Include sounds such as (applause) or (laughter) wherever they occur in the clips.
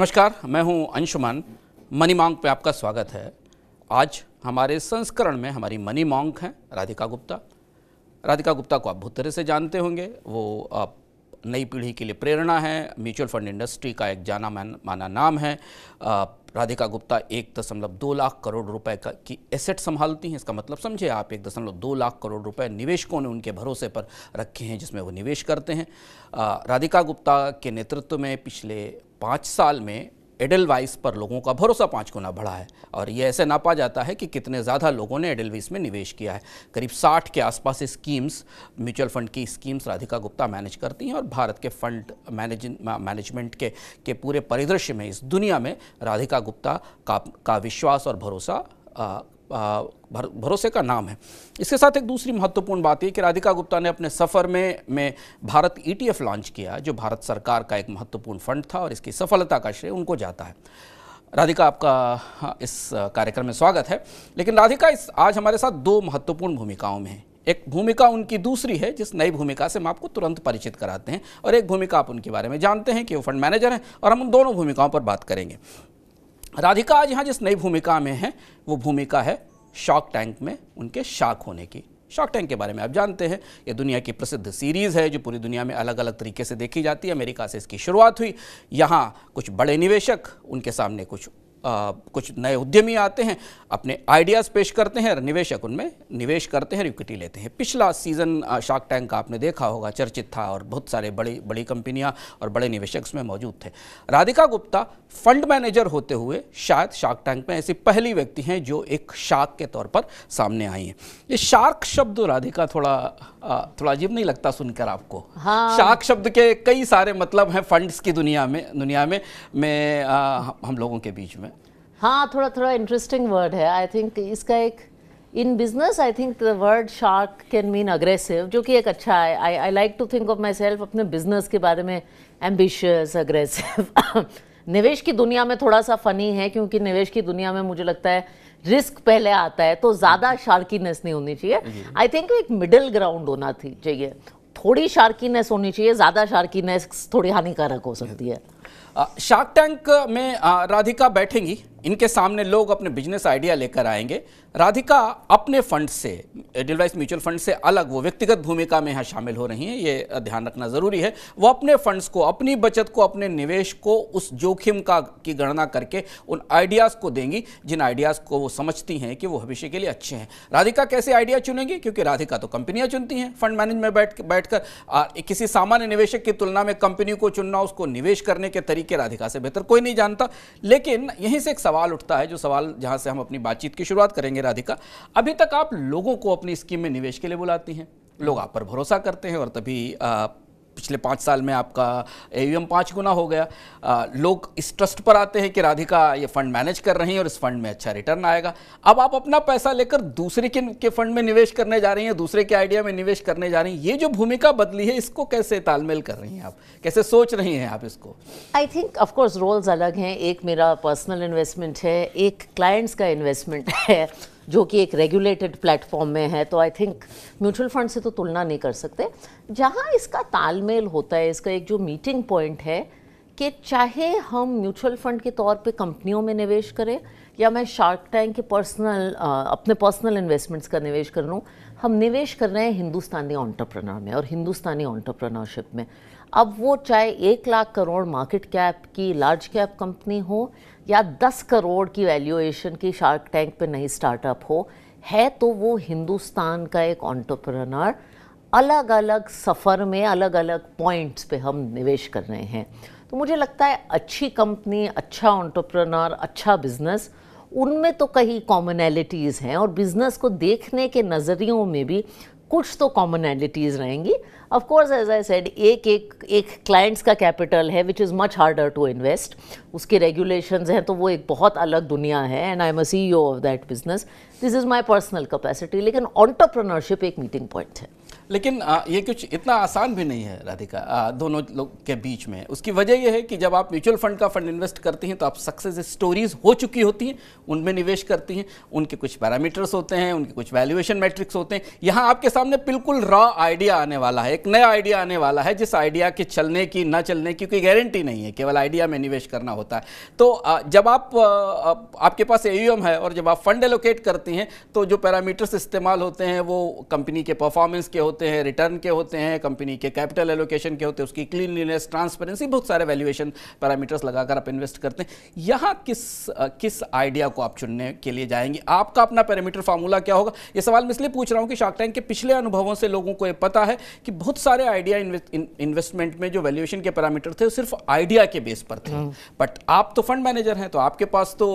नमस्कार मैं हूँ अंशुमान। मनी मांग पे आपका स्वागत है। आज हमारे संस्करण में हमारी मनी मांग हैं राधिका गुप्ता। राधिका गुप्ता को आप बहुत तरह से जानते होंगे। वो आप नई पीढ़ी के लिए प्रेरणा है। म्यूचुअल फंड इंडस्ट्री का एक जाना मान, माना नाम है। राधिका गुप्ता एक दशमलव दो लाख करोड़ रुपए का की एसेट संभालती हैं। इसका मतलब समझे आप एक दशमलव दो लाख करोड़ रुपए निवेशकों ने उनके भरोसे पर रखे हैं जिसमें वो निवेश करते हैं। राधिका गुप्ता के नेतृत्व में पिछले पाँच साल में एडलवाइस पर लोगों का भरोसा पाँच गुना बढ़ा है और ये ऐसे नापा जाता है कि कितने ज़्यादा लोगों ने एडलवाइस में निवेश किया है। करीब 60 के आसपास स्कीम्स म्यूचुअल फंड की स्कीम्स राधिका गुप्ता मैनेज करती हैं और भारत के फंड मैनेज मैनेजमेंट के के पूरे परिदृश्य में इस दुनिया में राधिका गुप्ता का का विश्वास और भरोसा भर, भरोसे का नाम है। इसके साथ एक दूसरी महत्वपूर्ण बात यह कि राधिका गुप्ता ने अपने सफ़र में में भारत ईटीएफ लॉन्च किया जो भारत सरकार का एक महत्वपूर्ण फंड था और इसकी सफलता का श्रेय उनको जाता है। राधिका आपका हाँ, इस कार्यक्रम में स्वागत है। लेकिन राधिका इस आज हमारे साथ दो महत्वपूर्ण भूमिकाओं में है। एक भूमिका उनकी दूसरी है जिस नई भूमिका से हम आपको तुरंत परिचित कराते हैं और एक भूमिका आप उनके बारे में जानते हैं कि वो फंड मैनेजर हैं और हम उन दोनों भूमिकाओं पर बात करेंगे। राधिका आज यहाँ जिस नई भूमिका में हैं, वो भूमिका है शॉक टैंक में उनके शाक होने की। शॉक टैंक के बारे में आप जानते हैं, ये दुनिया की प्रसिद्ध सीरीज़ है, जो पूरी दुनिया में अलग अलग तरीके से देखी जाती है। अमेरिका से इसकी शुरुआत हुई। यहाँ कुछ बड़े निवेशक, उनके सामने कुछ आ, कुछ नए उद्यमी आते हैं अपने आइडियाज़ पेश करते हैं और निवेशक उनमें निवेश करते हैं इक्विटी लेते हैं। पिछला सीज़न शार्क टैंक का आपने देखा होगा चर्चित था और बहुत सारे बड़ी बड़ी कंपनियाँ और बड़े निवेशक उसमें मौजूद थे। राधिका गुप्ता फंड मैनेजर होते हुए शायद शार्क टैंक में ऐसी पहली व्यक्ति हैं जो एक शार्क के तौर पर सामने आई हैं। ये शार्क शब्द राधिका थोड़ा थोड़ा अजीब नहीं लगता सुनकर आपको? हाँ। शार्क शब्द के कई सारे मतलब हैं फंड्स की दुनिया में दुनिया में में हम लोगों के बीच में। हाँ थोड़ा थोड़ा इंटरेस्टिंग वर्ड है। आई थिंक इसका एक in business I think the word shark can mean aggressive जो कि एक अच्छा है। I I like to think of myself अपने बिज़नेस के बारे में एम्बिशियस अग्रेसिव (laughs) निवेश की दुनिया में थोड़ा सा फनी है क्योंकि निवेश की दुनिया में मुझे लगता है रिस्क पहले आता है तो ज़्यादा शार्कीनेस नहीं होनी चाहिए। आई थिंक एक मिडिल ग्राउंड होना थी चाहिए। थोड़ी शार्कीनेस होनी चाहिए ज़्यादा शार्कीनेस थोड़ी हानिकारक हो सकती है। शार्क टैंक में राधिका बैठेंगी। इनके सामने लोग अपने बिज़नेस आइडिया लेकर आएँगे। राधिका अपने फंड से एडिलवाइस म्यूचुअल फंड से अलग, वो व्यक्तिगत भूमिका में यहाँ शामिल हो रही हैं, ये ध्यान रखना ज़रूरी है। वो अपने फंड्स को, अपनी बचत को, अपने निवेश को उस जोखिम का, की गणना करके उन आइडियाज़ को देंगी, जिन आइडियाज़ को वो समझती हैं कि वो भविष्य के लिए अच्छे हैं। राधिका कैसे आइडिया चुनेंगी? क्योंकि राधिका तो कंपनियाँ चुनती हैं फंड मैनेज में बैठ बैठ कर किसी सामान्य निवेशक की तुलना में कंपनी को चुनना, उसको निवेश करने के तरीके राधिका से बेहतर कोई नहीं जानता। लेकिन यहीं से एक सवाल उठता है, जो सवाल जहाँ से हम अपनी बातचीत की शुरुआत करेंगे राधिका, अभी तक आप लोगों को अपनी स्कीम में निवेश के लिए बुलाती हैं। लोग आप पर भरोसा करते हैं और तभी पिछले पाँच साल में आपका एम पाँच गुना हो गया। आ, लोग इस ट्रस्ट पर आते हैं कि राधिका ये फंड मैनेज कर रही हैं और इस फंड में अच्छा रिटर्न आएगा। अब आप अपना पैसा लेकर दूसरे के, के फंड में निवेश करने जा रही हैं दूसरे के आइडिया में निवेश करने जा रही हैं ये जो भूमिका बदली है इसको कैसे तालमेल कर रही हैं आप? कैसे सोच रही हैं आप इसको? आई थिंक ऑफकोर्स रोल्स अलग हैं। एक मेरा पर्सनल इन्वेस्टमेंट है एक क्लाइंट्स का इन्वेस्टमेंट है। जो कि एक रेगुलेटेड प्लेटफॉर्म में है तो आई थिंक म्यूचुअल फंड से तो तुलना नहीं कर सकते। जहाँ इसका तालमेल होता है, इसका एक जो मीटिंग पॉइंट है कि चाहे हम म्यूचुअल फंड के तौर पे कंपनियों में निवेश करें, या मैं शार्क टैंक के पर्सनल अपने पर्सनल इन्वेस्टमेंट्स का निवेश कर लूँ, हम निवेश कर रहे हैं हिंदुस्तानी ऑन्टरप्रनर में और हिंदुस्तानी ऑन्टरप्रनरशिप में। अब वो चाहे एक लाख करोड़ मार्केट कैप की लार्ज कैप कंपनी हो या दस करोड़ की वैल्यूएशन की शार्क टैंक पे नई स्टार्टअप हो, है तो वो हिंदुस्तान का एक ऑन्टरप्रनर अलग अलग सफ़र में अलग अलग पॉइंट्स पे हम निवेश कर रहे हैं। तो मुझे लगता है अच्छी कंपनी अच्छा ऑन्टरप्रनर अच्छा बिज़नेस उनमें तो कई कॉमनैलिटीज़ हैं और बिज़नेस को देखने के नज़रियों में भी कुछ तो कॉमनैलिटीज़ रहेंगी। Of course as I said एक एक एक क्लाइंट्स का कैपिटल है which is much harder to invest उसके रेगुलेशंस हैं तो वो एक बहुत अलग दुनिया है and I am a C of that business this is my personal capacity लेकिन ऑन्टरप्रनरशिप एक मीटिंग पॉइंट है। लेकिन ये कुछ इतना आसान भी नहीं है, राधिका। दोनों लोग के बीच में। उसकी वजह यह है कि जब आप म्यूचुअल फंड का फंड इन्वेस्ट करती हैं तो आप सक्सेस स्टोरीज हो चुकी होती हैं, उनमें निवेश करती हैं, उनके कुछ पैरामीटर्स होते हैं, उनके कुछ वैल्यूएशन मैट्रिक्स होते हैं। यहाँ आपके सामने बिल्कुल रॉ आइडिया आने वाला है, एक नया आइडिया आने वाला है, जिस आइडिया के चलने की, ना चलने की कोई गारंटी नहीं है, केवल आइडिया में निवेश करना होता है। तो जब आप आपके पास एयूएम है, और जब आप फंड एलोकेट करती हैं तो जो पैरामीटर्स इस्तेमाल होते हैं, वो कंपनी के परफॉर्मेंस के होते हैं रिटर्न के होते हैं कंपनी के कैपिटल एलोकेशन के होते हैं उसकी क्लीनलीनेस ट्रांसपेरेंसी बहुत सारे वैल्यूएशन पैरामीटर्स लगाकर आप इन्वेस्ट करते हैं। यहाँ किस किस आइडिया को आप चुनने के लिए जाएँगे? आपका अपना पैरामीटर फार्मूला क्या होगा? ये सवाल मैं इसलिए पूछ रहा हूँ कि शार्क टैंक के पिछले अनुभवों से लोगों को ये पता है कि बहुत सारे आइडिया इन्वेस्टमेंट में जो वैल्यूएशन के पैरामीटर थे सिर्फ़ आइडिया के बेस पर थे। But hmm. आप तो फंड मैनेजर हैं तो आपके पास तो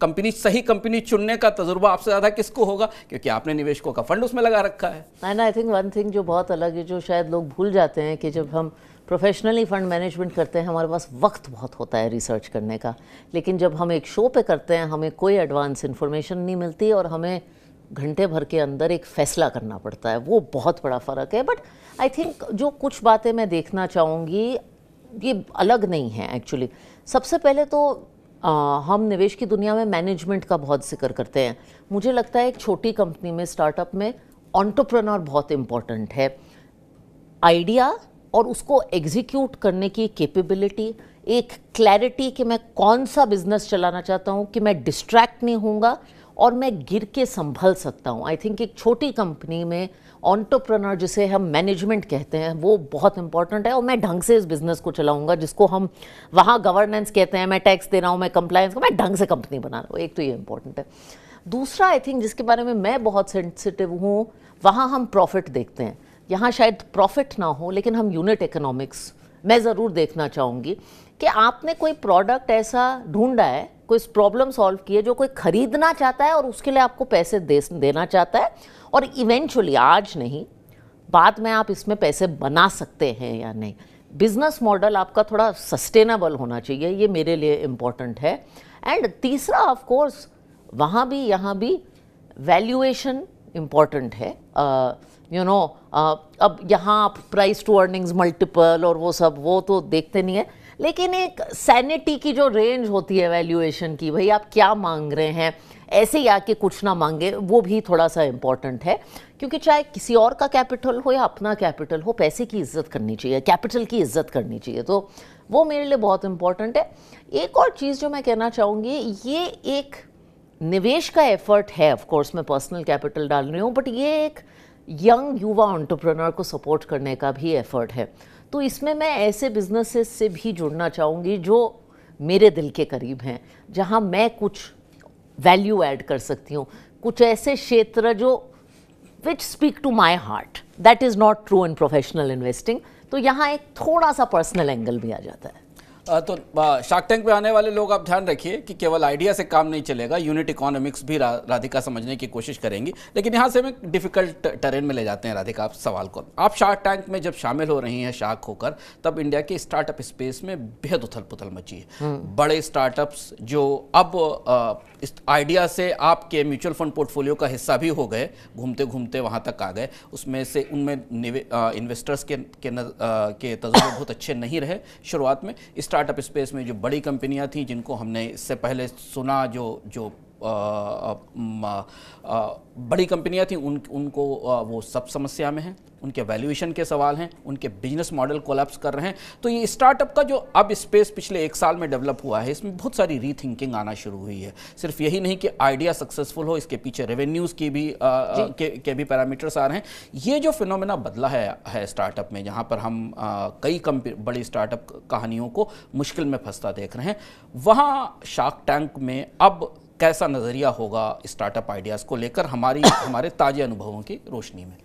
कंपनी, सही कंपनी चुनने का तजुर्बा आपसे ज़्यादा किसको होगा? क्योंकि आपने निवेशकों का फंड उसमें लगा रखा है। And I think one thing जो बहुत अलग है, जो शायद लोग भूल जाते हैं कि जब हम प्रोफेशनली फ़ंड मैनेजमेंट करते हैं, हमारे पास वक्त बहुत होता है रिसर्च करने का। लेकिन जब हम एक शो पे करते हैं, हमें कोई एडवांस इन्फॉर्मेशन नहीं मिलती और हमें घंटे भर के अंदर एक फ़ैसला करना पड़ता है, वो बहुत बड़ा फ़र्क है। बट आई थिंक जो कुछ बातें मैं देखना चाहूँगी, ये अलग नहीं है एक्चुअली सबसे पहले तो आ, हम निवेश की दुनिया में मैनेजमेंट का बहुत ज़िक्र करते हैं। मुझे लगता है एक छोटी कंपनी में स्टार्टअप में ऑन्टरप्रनर बहुत इंपॉर्टेंट है। आइडिया और उसको एग्जीक्यूट करने की कैपेबिलिटी एक क्लैरिटी कि मैं कौन सा बिज़नेस चलाना चाहता हूँ कि मैं डिस्ट्रैक्ट नहीं होऊँगा और मैं गिर के संभल सकता हूँ। आई थिंक एक छोटी कंपनी में ऑन्टोप्रनर जिसे हम मैनेजमेंट कहते हैं, वो बहुत इंपॉर्टेंट है और मैं ढंग से इस बिज़नेस को चलाऊँगा, जिसको हम वहाँ गवर्नेंस कहते हैं, मैं टैक्स दे रहा हूँ, मैं कंप्लायंस मैं ढंग से कंपनी बना रहा हूँ। एक तो ये इंपॉर्टेंट है। दूसरा आई थिंक जिसके बारे में मैं बहुत सेंसिटिव हूँ, वहाँ हम प्रॉफिट देखते हैं। यहाँ शायद प्रॉफिट ना हो, लेकिन हम यूनिट इकोनॉमिक्स मैं ज़रूर देखना चाहूँगी कि आपने कोई प्रोडक्ट ऐसा ढूंढा है, कोई प्रॉब्लम सॉल्व की है जो कोई खरीदना चाहता है और उसके लिए आपको पैसे दे, देना चाहता है? और इवेंचुअली आज नहीं, बाद में आप इसमें पैसे बना सकते हैं या नहीं? बिज़नेस मॉडल आपका थोड़ा सस्टेनेबल होना चाहिए, ये मेरे लिए इंपॉर्टेंट है। एंड तीसरा ऑफ़ कोर्स वहाँ भी, यहाँ भी वैल्यूएशन इंपॉर्टेंट है। यू नो uh, अब यहाँ प्राइस टू अर्निंग्स मल्टीपल और वो सब वो तो देखते नहीं है। लेकिन एक सैनिटी की जो रेंज होती है वैल्यूएशन की भाई आप क्या मांग रहे हैं? ऐसे ही आके कुछ ना मांगे वो भी थोड़ा सा इंपॉर्टेंट है। क्योंकि चाहे किसी और का कैपिटल हो या अपना कैपिटल हो पैसे की इज़्ज़त करनी चाहिए कैपिटल की इज़्ज़त करनी चाहिए। तो वो मेरे लिए बहुत इंपॉर्टेंट है। एक और चीज़ जो मैं कहना चाहूँगी ये एक निवेश का एफर्ट है ऑफ़ कोर्स मैं पर्सनल कैपिटल डाल रही हूँ बट ये एक यंग युवा ऑन्टरप्रनर को सपोर्ट करने का भी एफर्ट है। तो इसमें मैं ऐसे बिजनेसेस से भी जुड़ना चाहूँगी जो मेरे दिल के करीब हैं, जहाँ मैं कुछ वैल्यू ऐड कर सकती हूँ। कुछ ऐसे क्षेत्र जो which speak to my heart that is not true in professional investing तो यहाँ एक थोड़ा सा पर्सनल एंगल भी आ जाता है। तो शार्क टैंक पे आने वाले लोग आप ध्यान रखिए कि केवल आइडिया से काम नहीं चलेगा यूनिट इकोनॉमिक्स भी रा, राधिका समझने की कोशिश करेंगी। लेकिन यहाँ से हमें डिफ़िकल्ट टेरेन में ले जाते हैं राधिका आप सवाल को। आप शार्क टैंक में जब शामिल हो रही हैं शार्क होकर तब इंडिया के स्टार्टअप स्पेस में बेहद उथल पुथल मची है। हम्म। बड़े स्टार्टअप्स जो अब आइडिया से आपके म्यूचुअल फंड पोर्टफोलियो का हिस्सा भी हो गए घूमते घूमते वहाँ तक आ गए। उसमें से उनमें इन्वेस्टर्स के के, के तजुर्बे बहुत अच्छे नहीं रहे शुरुआत में। स्टार्टअप स्पेस में जो बड़ी कंपनियाँ थी जिनको हमने इससे पहले सुना जो जो बड़ी कंपनियाँ थी उन उनको वो सब समस्या में हैं उनके वैल्यूएशन के सवाल हैं उनके बिज़नेस मॉडल कोलैप्स कर रहे हैं। तो ये स्टार्टअप का जो अब स्पेस पिछले एक साल में डेवलप हुआ है इसमें बहुत सारी रीथिंकिंग आना शुरू हुई है। सिर्फ़ यही नहीं कि आइडिया सक्सेसफुल हो इसके पीछे रेवेन्यूज़ की भी आ, के, के भी पैरामीटर्स आ रहे हैं। ये जो फिनोमेना बदला है, है स्टार्टअप में जहाँ पर हम आ, कई बड़ी स्टार्टअप कहानियों को मुश्किल में फंसता देख रहे हैं वहाँ शार्क टैंक में अब कैसा नज़रिया होगा स्टार्टअप आइडियाज़ को लेकर हमारी (coughs) हमारे ताज़े अनुभवों की रोशनी में?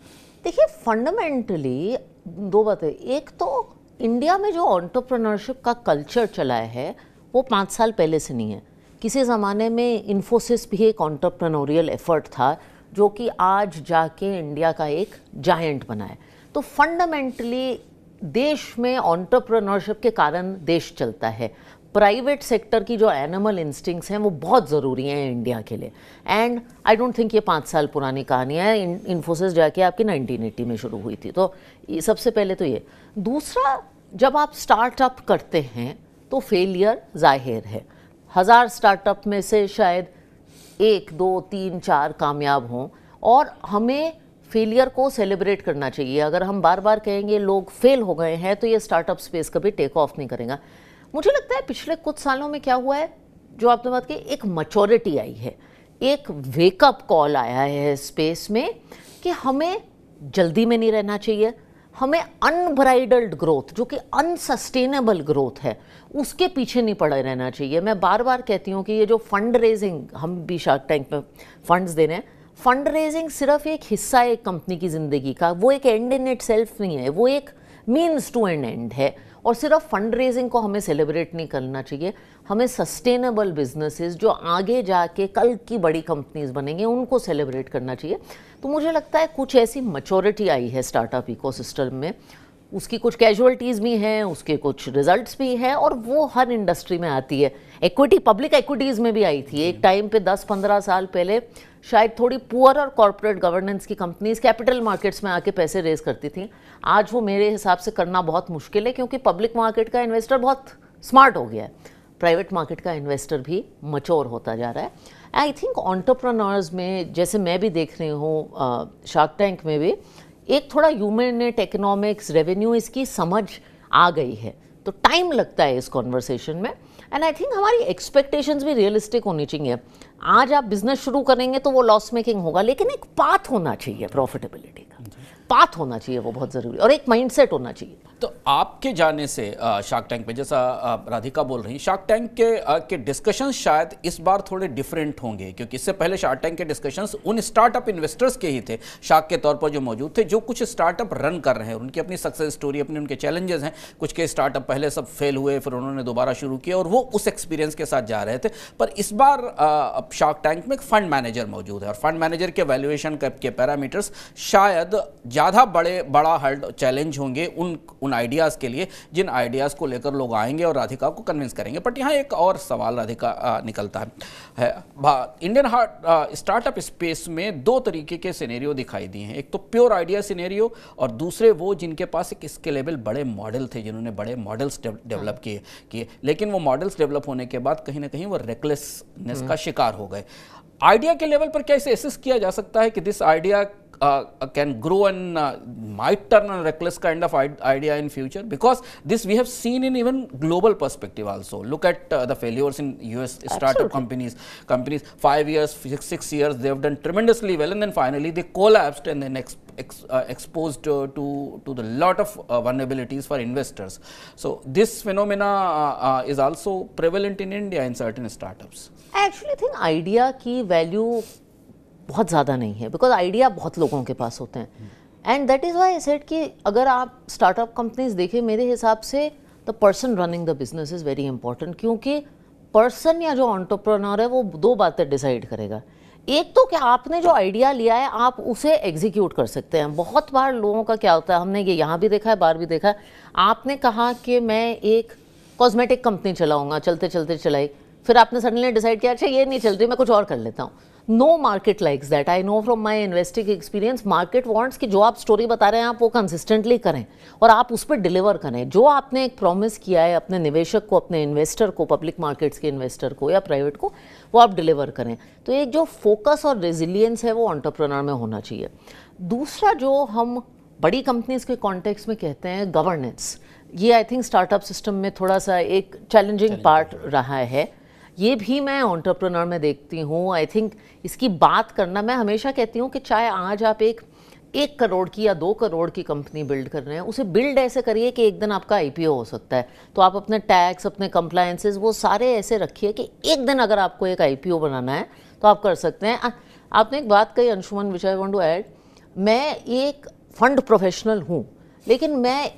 देखिए फंडामेंटली दो बातें। एक तो इंडिया में जो ऑन्टरप्रनरशिप का कल्चर चला है वो पाँच साल पहले से नहीं है। किसी ज़माने में इन्फोसिस भी एक ऑन्टरप्रनोरियल एफर्ट था जो कि आज जाके इंडिया का एक जायंट बना है। तो फंडामेंटली देश में ऑन्टरप्रनरशिप के कारण देश चलता है। प्राइवेट सेक्टर की जो एनिमल इंस्टिंक्ट्स हैं, वो बहुत ज़रूरी हैं इंडिया के लिए। एंड आई डोंट थिंक ये पाँच साल पुरानी कहानी है। इन्फोसिस जाके आपकी 1980 में शुरू हुई थी। तो सबसे पहले तो ये। दूसरा, जब आप स्टार्टअप करते हैं तो फेलियर ज़ाहिर है। हज़ार स्टार्टअप में से शायद एक, दो, तीन, चार कामयाब हों। और हमें फेलियर को सेलिब्रेट करना चाहिए। अगर हम बार बार कहेंगे, लोग फेल हो गए हैं तो ये स्टार्टअप स्पेस कभी टेक ऑफ़ नहीं करेगा। मुझे लगता है पिछले कुछ सालों में क्या हुआ है, जो आपने बात की, एक मचोरिटी आई है। एक वेकअप कॉल आया है स्पेस में कि हमें जल्दी में नहीं रहना चाहिए। हमें अनब्राइडल्ड ग्रोथ जो कि अनसस्टेनेबल ग्रोथ है, उसके पीछे नहीं पड़े रहना चाहिए। मैं बार बार कहती हूँ कि ये जो फंड रेजिंग हम भी शार्क टैंक में फंड्स दे रहे हैं फंड रेजिंग सिर्फ़ एक हिस्सा है एक कंपनी की ज़िंदगी का, वो एक एंड इन इट सेल्फ नहीं है, वो एक मीन्स टू एंड एंड है। और सिर्फ़ फंड रेजिंग को हमें सेलिब्रेट नहीं करना चाहिए। हमें सस्टेनेबल बिजनेसेस जो आगे जाके कल की बड़ी कंपनीज़ बनेंगे, उनको सेलिब्रेट करना चाहिए। तो मुझे लगता है कुछ ऐसी मचोरिटी आई है स्टार्टअप इकोसिस्टम में उसकी कुछ कैजुअलिटीज़ भी हैं उसके कुछ रिजल्ट्स भी हैं और वो हर इंडस्ट्री में आती है। इक्विटी पब्लिक इक्विटीज़ में भी आई थी। एक टाइम पे 10-15 साल पहले शायद थोड़ी पुअर और कॉरपोरेट गवर्नेंस की कंपनीज़ कैपिटल मार्केट्स में आके पैसे रेज करती थी। आज वो मेरे हिसाब से करना बहुत मुश्किल है क्योंकि पब्लिक मार्केट का इन्वेस्टर बहुत स्मार्ट हो गया है। प्राइवेट मार्केट का इन्वेस्टर भी मचोर होता जा रहा है। आई थिंक ऑन्टरप्रनर्स में जैसे मैं भी देख रही हूँ शार्क टैंक में भी एक थोड़ा ह्यूमन इकोनॉमिक्स रेवेन्यू इसकी समझ आ गई है। तो टाइम लगता है इस कॉन्वर्सेशन में। एंड आई थिंक हमारी एक्सपेक्टेशंस भी रियलिस्टिक होनी चाहिए। आज आप बिज़नेस शुरू करेंगे तो वो लॉस मेकिंग होगा, लेकिन एक पाथ होना चाहिए प्रॉफिटेबिलिटी का। पाथ होना चाहिए, वो बहुत ज़रूरी और एक माइंडसेट होना चाहिए। तो आपके जाने से शार्क टैंक पे, जैसा राधिका बोल रही शार्क टैंक के के डिस्कशंस शायद इस बार थोड़े डिफरेंट होंगे, क्योंकि इससे पहले शार्क टैंक के डिस्कशंस उन स्टार्टअप इन्वेस्टर्स के ही थे शार्क के तौर पर जो मौजूद थे, जो कुछ स्टार्टअप रन कर रहे हैं उनकी अपनी सक्सेस स्टोरी अपने उनके चैलेंजेस हैं। कुछ के स्टार्टअप पहले सब फेल हुए, फिर उन्होंने दोबारा शुरू किया, और वो उस एक्सपीरियंस के साथ जा रहे थे। पर इस बार शार्क टैंक में एक फंड मैनेजर मौजूद है, और फंड मैनेजर के वैल्यूएशन के पैरामीटर्स शायद ज़्यादा बड़े बड़ा हर्ड चैलेंज होंगे उन उन आइडियाज़ के लिए जिन आइडियाज़ को लेकर लोग आएँगे और राधिका को कन्विंस करेंगे। बट यहाँ एक और सवाल राधिका निकलता है। इंडियन हार्ट स्टार्टअप स्पेस में दो तरीके के सिनेरियो दिखाई दिए हैं। एक तो प्योर आइडिया सिनेरियो और दूसरे वो जिनके पास एक स्केलेबल बड़े मॉडल थे जिन्होंने बड़े मॉडल्स डेवलप किए किए। लेकिन वो मॉडल्स डेवलप होने के बाद कहीं ना कहीं वो रेकलेसनेस का शिकार हो गए। आइडिया के लेवल पर क्या इसे एसेस किया जा सकता है कि this idea can grow and uh, might turn a reckless kind of idea in future? Because this we have seen in even global perspective also. Look at uh, the failures in us startup Absolutely. companies companies. 5 years six, 6 years they have done tremendously well and then finally they collapsed and then ex, ex, uh, exposed uh, to to the lot of uh, vulnerabilities for investors. So this phenomena is also prevalent in india in certain startups. I actually think idea key value बहुत ज़्यादा नहीं है because idea बहुत लोगों के पास होते हैं। And that is why said कि अगर आप स्टार्टअप कंपनीज़ देखें, मेरे हिसाब से the person running the business is very important क्योंकि पर्सन या जो ऑन्टरप्रनर है, वो दो बातें डिसाइड करेगा। एक तो क्या आपने जो आइडिया लिया है, आप उसे एग्जीक्यूट कर सकते हैं। बहुत बार लोगों का क्या होता है, हमने ये यहाँ भी देखा है बाहर भी देखा है। आपने कहा कि मैं एक कॉस्मेटिक कंपनी चलाऊँगा चलते चलते चलाई। फिर आपने सडनली डिसाइड किया अच्छा ये नहीं चल रही मैं कुछ और कर लेता हूँ। No market likes that I know from my investing experience market wants कि जो आप स्टोरी बता रहे हैं आप वो कंसिस्टेंटली करें और आप उस पर डिलीवर करें। जो आपने एक प्रॉमिस किया है अपने निवेशक को अपने इन्वेस्टर को पब्लिक मार्केट्स के इन्वेस्टर को या प्राइवेट को वो आप डिलीवर करें। तो एक जो फोकस और रेजिलियंस है वो ऑन्टरप्रनर में होना चाहिए। दूसरा जो हम बड़ी कंपनीज़ के कॉन्टेक्स में कहते हैं गवर्नेंस ये आई थिंक स्टार्टअप सिस्टम में थोड़ा सा एक चैलेंजिंग पार्ट रहा है। ये भी मैं ऑन्टरप्रनर में देखती हूँ। आई थिंक इसकी बात करना मैं हमेशा कहती हूँ कि चाहे आज आप एक एक करोड़ की या दो करोड़ की कंपनी बिल्ड कर रहे हैं उसे बिल्ड ऐसे करिए कि एक दिन आपका आईपीओ हो सकता है। तो आप अपने टैक्स अपने कंप्लायंसेस वो सारे ऐसे रखिए कि एक दिन अगर आपको एक आईपीओ बनाना है तो आप कर सकते हैं। आपने एक बात कही Anshuman which I want to add मैं एक फंड प्रोफेशनल हूँ लेकिन मैं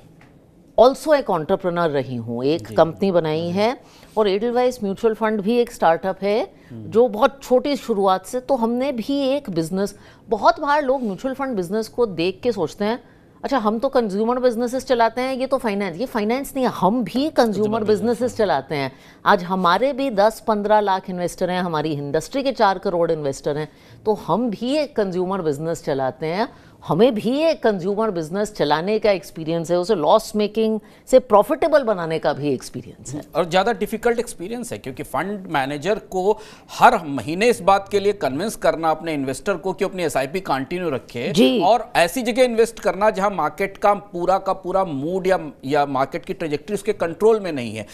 ऑल्सो एक ऑन्टरप्रनर रही हूँ एक कंपनी बनाई है। और एडलवाइज म्यूचुअल फंड भी एक स्टार्टअप है जो बहुत छोटी शुरुआत से तो हमने भी एक बिज़नेस बहुत बार लोग म्यूचुअल फंड बिज़नेस को देख के सोचते हैं अच्छा हम तो कंज्यूमर बिजनेसेस चलाते हैं ये तो फाइनेंस ये फाइनेंस नहीं है हम भी कंज्यूमर बिजनेसेस चलाते हैं। आज हमारे भी 10-15 लाख इन्वेस्टर हैं हमारी इंडस्ट्री के चार करोड़ इन्वेस्टर हैं तो हम भी एक कंज्यूमर बिज़नेस चलाते हैं हमें भी एक कंज्यूमर बिज़नेस चलाने का एक्सपीरियंस है उसे लॉस मेकिंग से प्रॉफिटेबल बनाने का भी एक्सपीरियंस है। और ज़्यादा डिफ़िकल्ट एक्सपीरियंस है क्योंकि फंड मैनेजर को हर महीने इस बात के लिए कन्विंस करना अपने इन्वेस्टर को कि अपनी एस कंटिन्यू रखे और ऐसी जगह इन्वेस्ट करना जहाँ मार्केट का पूरा का पूरा मूड या या मार्केट की ट्रेजेक्ट्री उसके कंट्रोल में नहीं है।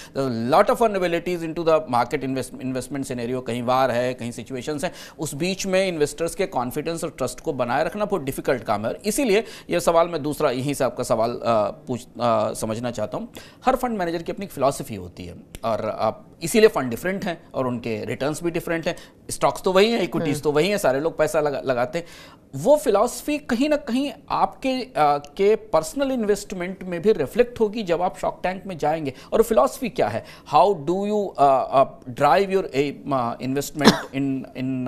Lot of inabilities into the market investment scenario कहीं वार है कहीं सिचुएशंस है उस बीच में इन्वेस्टर्स के कॉन्फिडेंस और ट्रस्ट को बनाए रखना बहुत डिफ़िकल्ट काम है इसीलिए यह सवाल मैं दूसरा यहीं से आपका सवाल पूछ समझना चाहता हूँ। हर फंड मैनेजर की अपनी फिलॉसफी होती है और आप इसीलिए फंड डिफरेंट हैं और उनके रिटर्न्स भी डिफरेंट हैं। स्टॉक्स तो वही हैं इक्विटीज तो वही हैं सारे लोग पैसा लगा, लगाते हैं। वो फिलॉसफी कहीं ना कहीं आपके अ, के पर्सनल इन्वेस्टमेंट में भी रिफ्लेक्ट होगी जब आप शॉक टैंक में जाएँगे। और फिलॉसफी क्या है? How do you drive your investment in in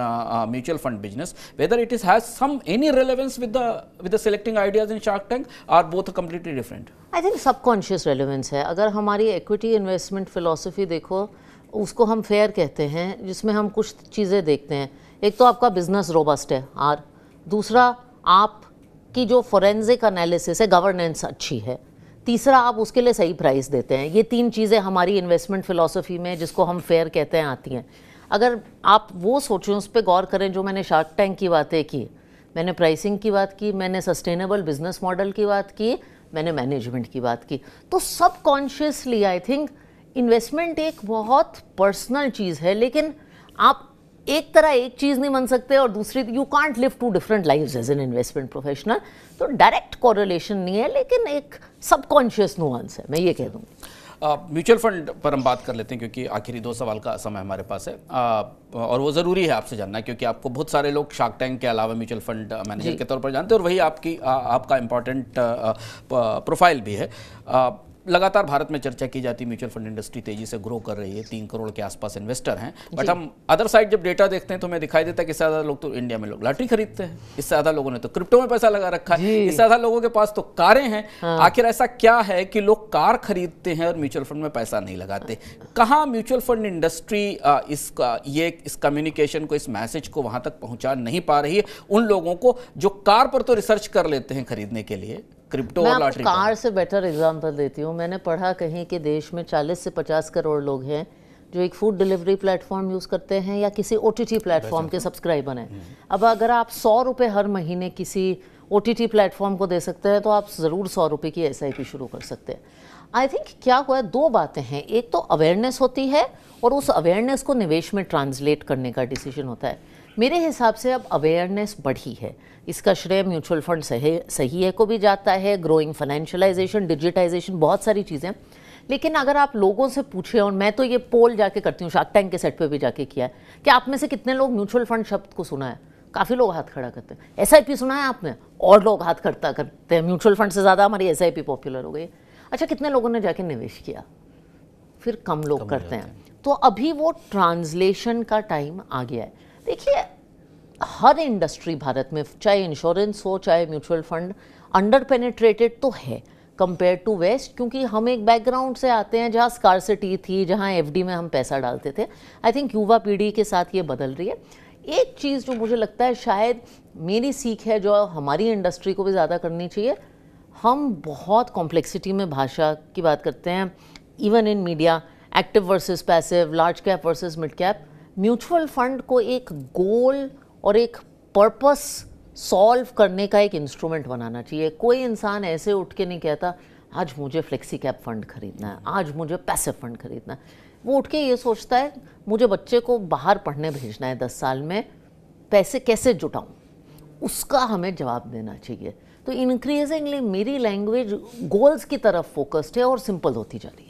mutual fund business? Whether it is has some any relevance with the with the selecting ideas in shark tank are both completely different I think subconscious relevance है। अगर हमारी equity investment philosophy देखो, उसको हम fair कहते हैं, जिसमें हम कुछ चीज़ें देखते हैं। एक तो आपका बिज़नेस रोबस्ट है आर दूसरा आपकी जो फोरेंसिक एनालिसिस है गवर्नेंस अच्छी है। तीसरा, आप उसके लिए सही प्राइस देते हैं। ये तीन चीज़ें हमारी इन्वेस्टमेंट फिलोसफी में, जिसको हम फेयर कहते हैं, आती हैं। अगर आप वो सोचें उस पर गौर करें, जो मैंने शार्क टैंक की बातें की मैंने प्राइसिंग की बात की, मैंने सस्टेनेबल बिज़नेस मॉडल की बात की, मैंने मैनेजमेंट की बात की। तो सब कॉन्शियसली आई थिंक इन्वेस्टमेंट एक बहुत पर्सनल चीज़ है, लेकिन आप एक तरह एक चीज़ नहीं बन सकते और दूसरी you can't live two different lives as an investment professional तो डायरेक्ट कॉरलेशन नहीं है, लेकिन एक सबकॉन्शियस नुआंस है, मैं ये कह दूँगी म्यूचुअल फंड पर हम बात कर लेते हैं क्योंकि आखिरी दो सवाल का समय हमारे पास है। आ, और वो ज़रूरी है आपसे जानना क्योंकि आपको बहुत सारे लोग शार्क टैंक के अलावा म्यूचुअल फंड मैनेजर के तौर पर जानते हैं और वही आपकी आ, आपका इंपॉर्टेंट प्रोफ़ाइल भी है। आ, लगातार भारत में चर्चा की जाती है। म्यूचुअल फंड इंडस्ट्री तेज़ी से ग्रो कर रही है। तीन करोड़ के आसपास इन्वेस्टर हैं। बट हम अदर साइड जब डेटा देखते हैं तो हमें दिखाई देता है कि इससे ज़्यादा लोग तो इंडिया में लोग लॉटरी खरीदते हैं। इससे ज़्यादा लोगों ने तो क्रिप्टो में पैसा लगा रखा है। इससे ज़्यादा लोगों के पास तो कारें हैं। आखिर ऐसा क्या है कि लोग कार खरीदते हैं और म्यूचुअल फंड में पैसा नहीं लगाते? कहाँ म्यूचुअल फंड इंडस्ट्री इस ये इस कम्युनिकेशन को इस मैसेज को वहाँ तक पहुँचा नहीं पा रही है? उन लोगों को जो कार पर तो रिसर्च कर लेते हैं खरीदने के लिए क्रिप्टो मैं और लॉटरी कार से बेटर एग्जांपल देती हूँ। मैंने पढ़ा कहीं कि देश में 40 से 50 करोड़ लोग हैं जो एक फ़ूड डिलीवरी प्लेटफॉर्म यूज़ करते हैं या किसी ओ टी प्लेटफॉर्म के सब्सक्राइबर हैं। अब अगर आप सौ रुपये हर महीने किसी ओ टी प्लेटफॉर्म को दे सकते हैं तो आप ज़रूर सौ रुपये की एसआईपी शुरू कर सकते हैं। आई थिंक क्या हुआ दो बातें हैं। एक तो अवेयरनेस होती है और उस अवेयरनेस को निवेश में ट्रांसलेट करने का डिसीज़न होता है। मेरे हिसाब से अब अवेयरनेस बढ़ी है। इसका श्रेय म्यूचुअल फंड सही सही है को भी जाता है। ग्रोइंग फाइनेंशियलाइजेशन डिजिटाइजेशन बहुत सारी चीज़ें। लेकिन अगर आप लोगों से पूछें और मैं तो ये पोल जाके करती हूँ शार्क टैंक के सेट पे भी जाके किया है। कि आप में से कितने लोग म्यूचुअल फंड शब्द को सुना है? काफ़ी लोग हाथ खड़ा करते हैं। एस आई पी सुना है आपने? और लोग हाथ खड़ता करते हैं। म्यूचुअल फंड से ज़्यादा हमारी एस आई पी पॉपुलर हो गई। अच्छा कितने लोगों ने जाके निवेश किया? फिर कम लोग करते हैं। तो अभी वो ट्रांसलेशन का टाइम आ गया है। देखिए, हर इंडस्ट्री भारत में, चाहे इंश्योरेंस हो, चाहे म्यूचुअल फंड अंडर पेनेट्रेटेड तो है कंपेयर टू वेस्ट क्योंकि हम एक बैकग्राउंड से आते हैं, जहाँ स्कारसिटी थी, जहाँ एफडी में हम पैसा डालते थे। आई थिंक युवा पीढ़ी के साथ ये बदल रही है। एक चीज़ जो मुझे लगता है, शायद मेरी सीख है, जो हमारी इंडस्ट्री को भी ज़्यादा करनी चाहिए, हम बहुत कॉम्प्लेक्सिटी में भाषा की बात करते हैं even in media active versus passive large cap versus mid cap mutual fund को एक गोल और एक पर्पस सॉल्व करने का एक इंस्ट्रूमेंट बनाना चाहिए। कोई इंसान ऐसे उठ के नहीं कहता, आज मुझे फ्लेक्सी कैप फंड खरीदना है, आज मुझे पैसे फंड खरीदना है। वो उठ के ये सोचता है, मुझे बच्चे को बाहर पढ़ने भेजना है दस साल में, पैसे कैसे जुटाऊं? उसका हमें जवाब देना चाहिए। तो इंक्रीजिंगली मेरी लैंग्वेज गोल्स की तरफ़ फोकस्ड है और सिंपल होती जा रही है।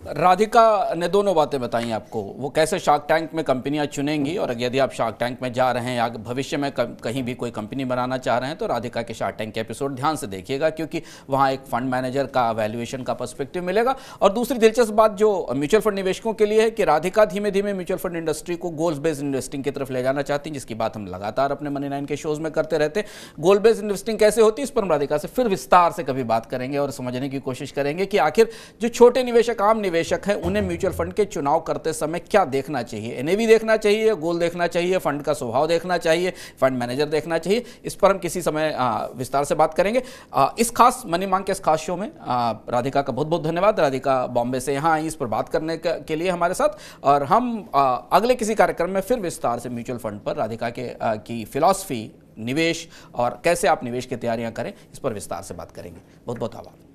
राधिका ने दोनों बातें बताई आपको। वो कैसे शार्क टैंक में कंपनियाँ चुनेंगी और यदि आप शार्क टैंक में जा रहे हैं या भविष्य में कहीं भी कोई कंपनी बनाना चाह रहे हैं तो राधिका के शार्क टैंक के एपिसोड ध्यान से देखिएगा, क्योंकि वहाँ एक फंड मैनेजर का वैल्यूएशन का पर्सपेक्टिव मिलेगा। और दूसरी दिलचस्प बात जो म्यूचुअल फंड निवेशकों के लिए है कि राधिका धीमे धीमे म्यूचुअल फंड इंडस्ट्री को गोल्स बेस्ड इन्वेस्टिंग की तरफ़ ले जाना चाहती हैं, जिसकी बात हम लगातार अपने मनी नाइन के शोज़ में करते रहते हैं। गोल बेस्ड इन्वेस्टिंग कैसे होती है, इस पर हम राधिका से फिर विस्तार से कभी बात करेंगे और समझने की कोशिश करेंगे कि आखिर जो छोटे निवेशक आम निवेशक हैं, उन्हें म्यूचुअल फंड के चुनाव करते समय क्या देखना चाहिए? एनएवी देखना चाहिए, गोल देखना चाहिए, फंड का स्वभाव देखना चाहिए, फंड मैनेजर देखना चाहिए? इस पर हम किसी समय विस्तार से बात करेंगे। इस खास, मनी मांग के इस खास शो में राधिका का बहुत बहुत धन्यवाद। राधिका बॉम्बे से यहाँ आई इस पर बात करने के लिए हमारे साथ। और हम अगले किसी कार्यक्रम में फिर विस्तार से म्यूचुअल फंड पर, राधिका के की फिलॉसफी, निवेश और कैसे आप निवेश की तैयारियाँ करें, इस पर विस्तार से बात करेंगे। बहुत बहुत आभार।